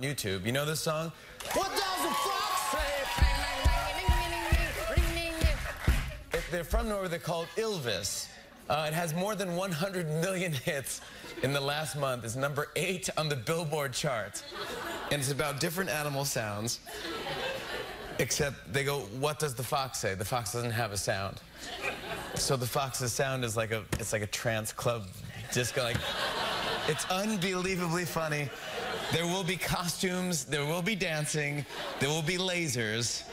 YouTube. You know this song? What does the fox say? If they're from Norway. They're called Ylvis. Uh, it has more than 100 million hits in the last month. It's number eight on the Billboard chart. And it's about different animal sounds. Except they go, what does the fox say? The fox doesn't have a sound. So the fox's sound is like a, it's like a trance club disco. Like, it's unbelievably funny. There will be costumes, there will be dancing, there will be lasers.